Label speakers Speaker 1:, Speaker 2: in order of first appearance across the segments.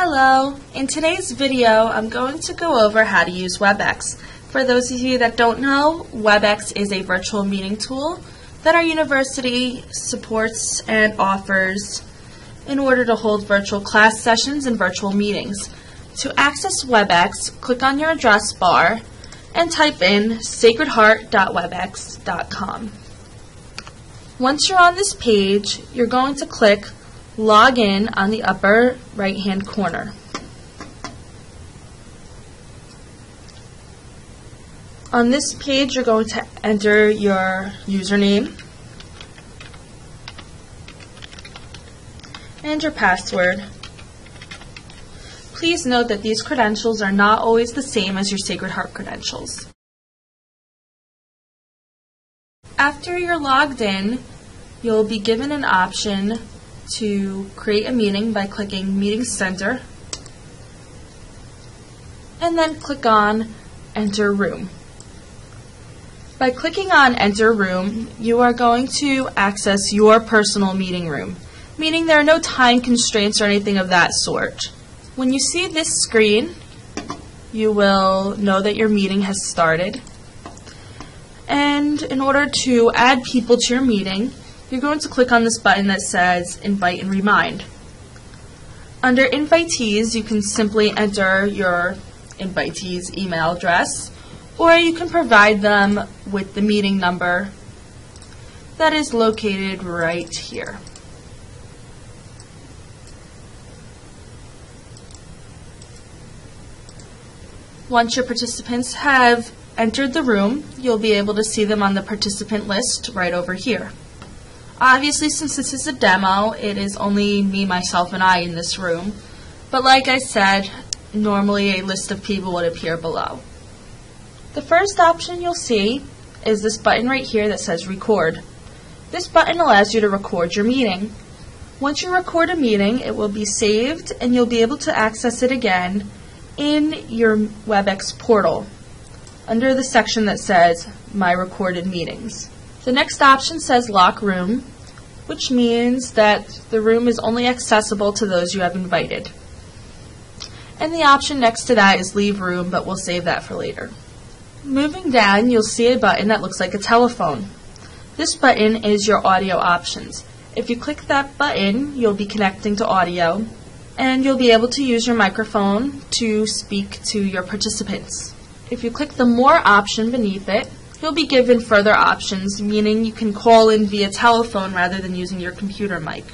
Speaker 1: Hello! In today's video, I'm going to go over how to use WebEx. For those of you that don't know, WebEx is a virtual meeting tool that our university supports and offers in order to hold virtual class sessions and virtual meetings. To access WebEx, click on your address bar and type in sacredheart.webex.com. Once you're on this page, you're going to click log in on the upper right hand corner. On this page you're going to enter your username and your password. Please note that these credentials are not always the same as your Sacred Heart credentials. After you're logged in, you'll be given an option to create a meeting by clicking Meeting Center and then click on Enter Room. By clicking on Enter Room, you are going to access your personal meeting room, meaning there are no time constraints or anything of that sort. When you see this screen, you will know that your meeting has started. And in order to add people to your meeting, you're going to click on this button that says Invite and Remind. Under Invitees, you can simply enter your invitee's email address, or you can provide them with the meeting number that is located right here. Once your participants have entered the room, you'll be able to see them on the participant list right over here. Obviously, since this is a demo, it is only me, myself, and I in this room. But like I said, normally a list of people would appear below. The first option you'll see is this button right here that says record. This button allows you to record your meeting. Once you record a meeting, it will be saved and you'll be able to access it again in your WebEx portal under the section that says My Recorded Meetings. The next option says lock room, which means that the room is only accessible to those you have invited. And the option next to that is leave room, but we'll save that for later. Moving down, you'll see a button that looks like a telephone. This button is your audio options. If you click that button, you'll be connecting to audio, and you'll be able to use your microphone to speak to your participants. If you click the More option beneath it, You'll be given further options, meaning you can call in via telephone rather than using your computer mic.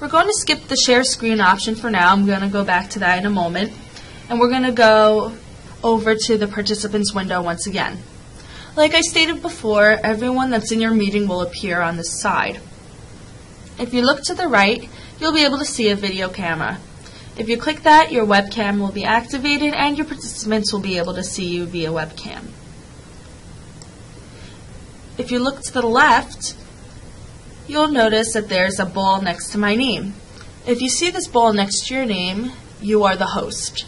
Speaker 1: We're going to skip the share screen option for now. I'm going to go back to that in a moment. And we're going to go over to the participants window once again. Like I stated before, everyone that's in your meeting will appear on this side. If you look to the right, you'll be able to see a video camera. If you click that, your webcam will be activated and your participants will be able to see you via webcam. If you look to the left, you'll notice that there's a ball next to my name. If you see this ball next to your name, you are the host.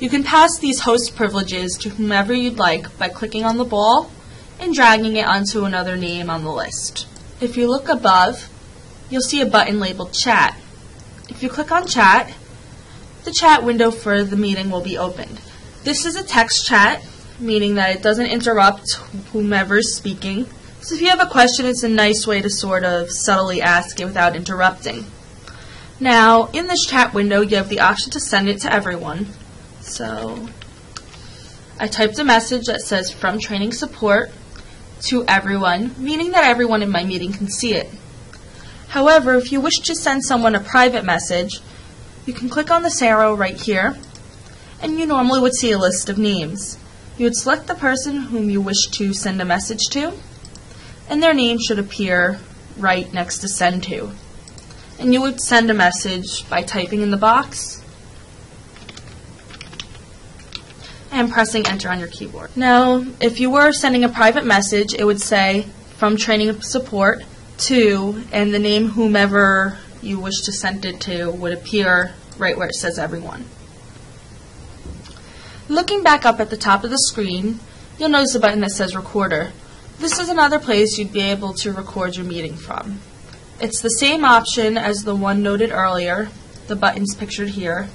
Speaker 1: You can pass these host privileges to whomever you'd like by clicking on the ball and dragging it onto another name on the list. If you look above, you'll see a button labeled Chat. If you click on Chat, the chat window for the meeting will be opened. This is a text chat, meaning that it doesn't interrupt whomever's speaking. So if you have a question, it's a nice way to sort of subtly ask it without interrupting. Now, in this chat window, you have the option to send it to everyone. So, I typed a message that says from training support to everyone, meaning that everyone in my meeting can see it. However, if you wish to send someone a private message, you can click on this arrow right here, and you normally would see a list of names. You would select the person whom you wish to send a message to, and their name should appear right next to send to. And you would send a message by typing in the box and pressing enter on your keyboard. Now, if you were sending a private message, it would say from training support to, and the name whomever you wish to send it to would appear right where it says everyone. Looking back up at the top of the screen, you'll notice a button that says recorder. This is another place you'd be able to record your meeting from. It's the same option as the one noted earlier, The button's pictured here,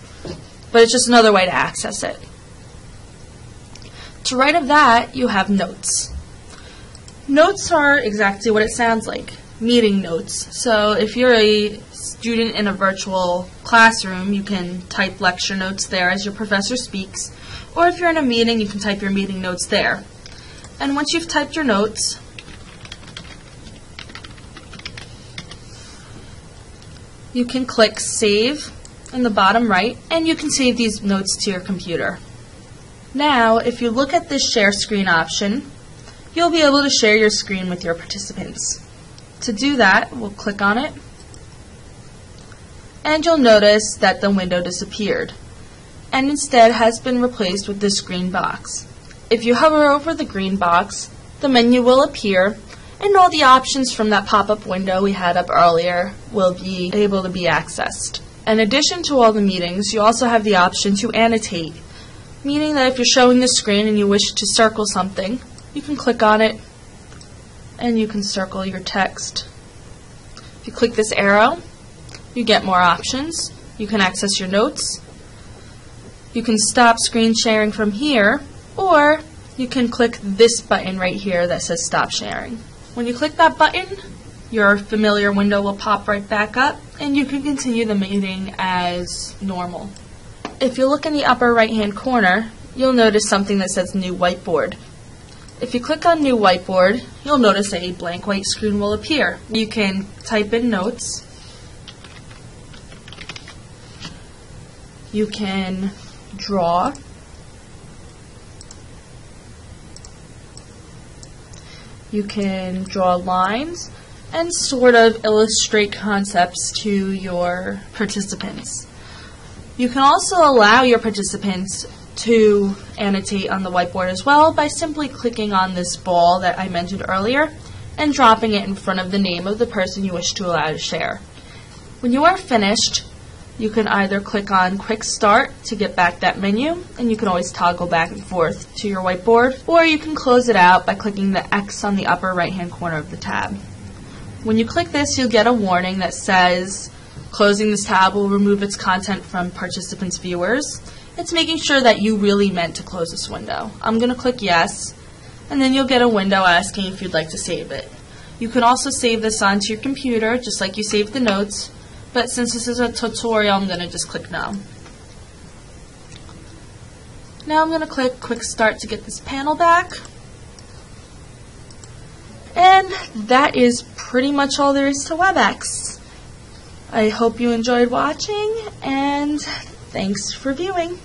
Speaker 1: but it's just another way to access it. To right of that, you have notes. Notes are exactly what it sounds like, meeting notes. So if you're a student in a virtual classroom, you can type lecture notes there as your professor speaks, or if you're in a meeting, you can type your meeting notes there. And once you've typed your notes, you can click Save in the bottom right, and you can save these notes to your computer. Now, if you look at this Share Screen option, you'll be able to share your screen with your participants. To do that, we'll click on it, and you'll notice that the window disappeared, and instead has been replaced with this green box. If you hover over the green box, the menu will appear, and all the options from that pop-up window we had up earlier will be able to be accessed. In addition to all the meetings, you also have the option to annotate, meaning that if you're showing the screen and you wish to circle something, you can click on it and you can circle your text. If you click this arrow, you get more options. You can access your notes. You can stop screen sharing from here, or you can click this button right here that says stop sharing. When you click that button, your familiar window will pop right back up and you can continue the meeting as normal. If you look in the upper right hand corner, you'll notice something that says New Whiteboard. If you click on New Whiteboard, you'll notice a blank white screen will appear. You can type in notes. You can draw You can draw lines and sort of illustrate concepts to your participants. You can also allow your participants to annotate on the whiteboard as well by simply clicking on this ball that I mentioned earlier and dropping it in front of the name of the person you wish to allow to share. When you are finished, you can either click on Quick Start to get back that menu, and you can always toggle back and forth to your whiteboard, or you can close it out by clicking the X on the upper right hand corner of the tab. When you click this, you'll get a warning that says closing this tab will remove its content from participants' viewers. It's making sure that you really meant to close this window. I'm going to click yes, and then you'll get a window asking if you'd like to save it. You can also save this onto your computer, just like you saved the notes, but since this is a tutorial, I'm going to just click no. Now I'm going to click Quick Start to get this panel back. And that is pretty much all there is to WebEx. I hope you enjoyed watching, and thanks for viewing.